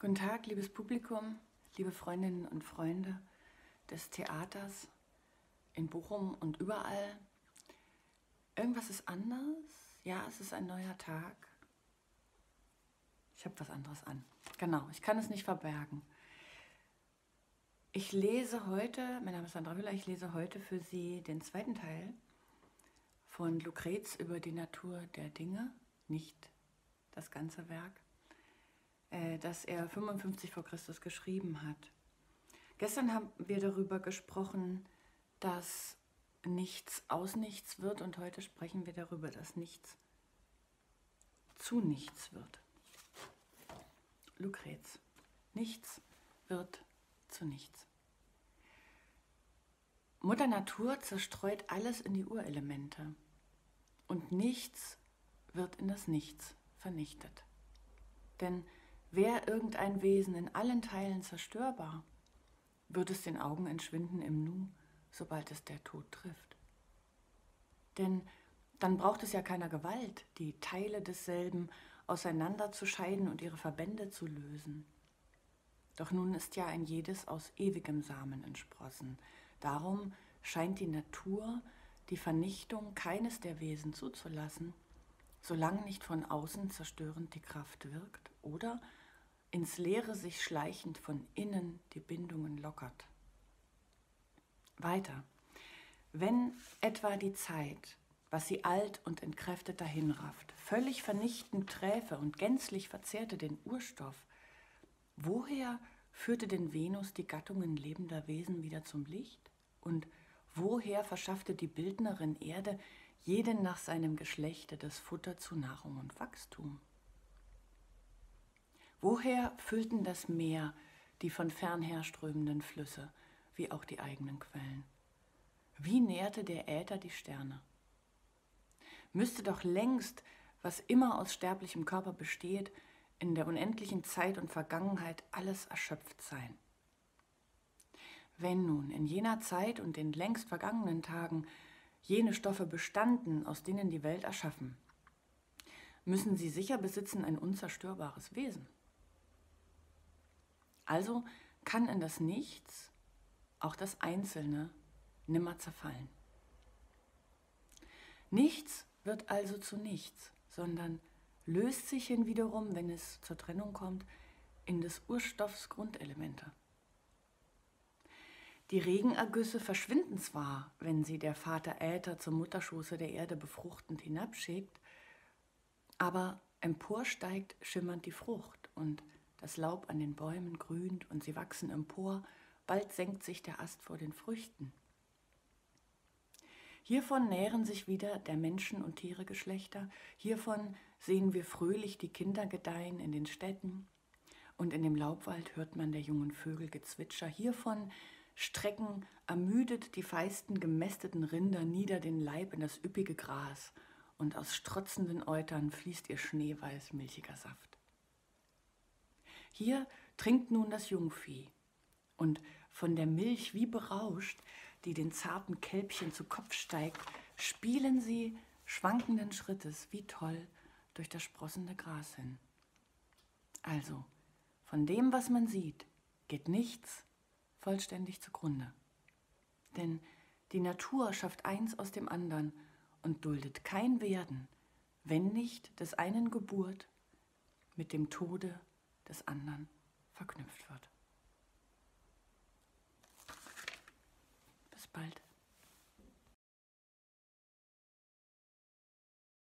Guten Tag, liebes Publikum, liebe Freundinnen und Freunde des Theaters in Bochum und überall. Irgendwas ist anders. Ja, es ist ein neuer Tag. Ich habe was anderes an. Genau, ich kann es nicht verbergen. Ich lese heute, mein Name ist Sandra Müller, ich lese heute für Sie den zweiten Teil von Lucrez über die Natur der Dinge, nicht das ganze Werk. Äh, das er 55 vor Christus geschrieben hat. Gestern haben wir darüber gesprochen, dass nichts aus nichts wird und heute sprechen wir darüber, dass nichts zu nichts wird. Lucrez. Nichts wird zu nichts. Mutter Natur zerstreut alles in die Urelemente und nichts wird in das Nichts vernichtet. Denn Wäre irgendein Wesen in allen Teilen zerstörbar, wird es den Augen entschwinden im Nu, sobald es der Tod trifft. Denn dann braucht es ja keiner Gewalt, die Teile desselben auseinanderzuscheiden und ihre Verbände zu lösen. Doch nun ist ja ein jedes aus ewigem Samen entsprossen. Darum scheint die Natur die Vernichtung keines der Wesen zuzulassen, solange nicht von außen zerstörend die Kraft wirkt oder ins Leere sich schleichend von innen die Bindungen lockert. Weiter. Wenn etwa die Zeit, was sie alt und entkräftet dahinrafft, völlig vernichtend träfe und gänzlich verzehrte den Urstoff, woher führte denn Venus die Gattungen lebender Wesen wieder zum Licht? Und woher verschaffte die Bildnerin Erde jeden nach seinem Geschlechte das Futter zu Nahrung und Wachstum? Woher füllten das Meer die von fernher strömenden Flüsse, wie auch die eigenen Quellen? Wie nährte der Äther die Sterne? Müsste doch längst, was immer aus sterblichem Körper besteht, in der unendlichen Zeit und Vergangenheit alles erschöpft sein. Wenn nun in jener Zeit und den längst vergangenen Tagen jene Stoffe bestanden, aus denen die Welt erschaffen, müssen sie sicher besitzen ein unzerstörbares Wesen. Also kann in das Nichts auch das Einzelne nimmer zerfallen. Nichts wird also zu nichts, sondern löst sich hin wiederum, wenn es zur Trennung kommt, in des Urstoffs Grundelemente. Die Regenergüsse verschwinden zwar, wenn sie der Vater Äther zum Mutterschoße der Erde befruchtend hinabschickt, aber emporsteigt schimmernd die Frucht und das Laub an den Bäumen grünt und sie wachsen empor, bald senkt sich der Ast vor den Früchten. Hiervon nähren sich wieder der Menschen- und Tieregeschlechter, hiervon sehen wir fröhlich die Kinder gedeihen in den Städten, und in dem Laubwald hört man der jungen Vögel Gezwitscher, hiervon strecken ermüdet die feisten gemästeten Rinder nieder den Leib in das üppige Gras, und aus strotzenden Eutern fließt ihr schneeweiß milchiger Saft. Hier trinkt nun das Jungvieh und von der Milch wie berauscht, die den zarten Kälbchen zu Kopf steigt, spielen sie schwankenden Schrittes wie toll durch das sprossende Gras hin. Also, von dem, was man sieht, geht nichts vollständig zugrunde. Denn die Natur schafft eins aus dem anderen und duldet kein Werden, wenn nicht des einen Geburt mit dem Tode des anderen verknüpft wird. Bis bald.